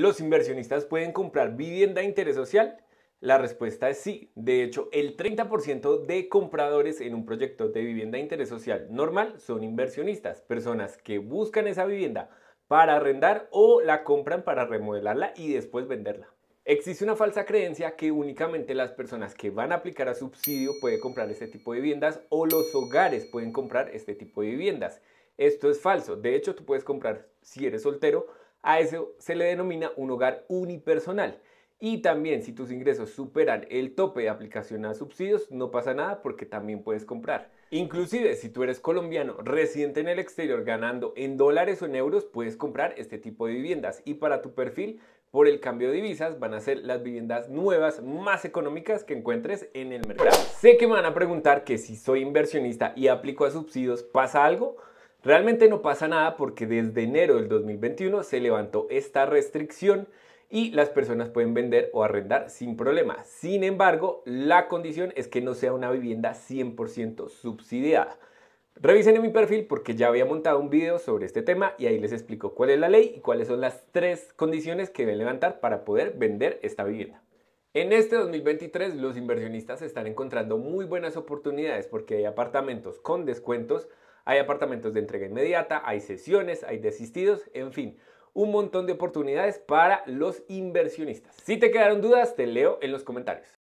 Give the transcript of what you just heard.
¿Los inversionistas pueden comprar vivienda de interés social? La respuesta es sí. De hecho, el 30% de compradores en un proyecto de vivienda de interés social normal son inversionistas, personas que buscan esa vivienda para arrendar o la compran para remodelarla y después venderla. Existe una falsa creencia que únicamente las personas que van a aplicar a subsidio pueden comprar este tipo de viviendas o los hogares pueden comprar este tipo de viviendas. Esto es falso. De hecho, tú puedes comprar, si eres soltero, a eso se le denomina un hogar unipersonal. Y también si tus ingresos superan el tope de aplicación a subsidios, no pasa nada porque también puedes comprar. Inclusive si tú eres colombiano residente en el exterior ganando en dólares o en euros, puedes comprar este tipo de viviendas. Y para tu perfil, por el cambio de divisas, van a ser las viviendas nuevas más económicas que encuentres en el mercado. Sé que me van a preguntar que si soy inversionista y aplico a subsidios, ¿pasa algo? Realmente no pasa nada porque desde enero del 2021 se levantó esta restricción y las personas pueden vender o arrendar sin problema. Sin embargo, la condición es que no sea una vivienda 100% subsidiada. Revisen en mi perfil porque ya había montado un video sobre este tema y ahí les explico cuál es la ley y cuáles son las tres condiciones que deben levantar para poder vender esta vivienda. En este 2023 los inversionistas están encontrando muy buenas oportunidades porque hay apartamentos con descuentos hay apartamentos de entrega inmediata, hay sesiones, hay desistidos, en fin, un montón de oportunidades para los inversionistas. Si te quedaron dudas, te leo en los comentarios.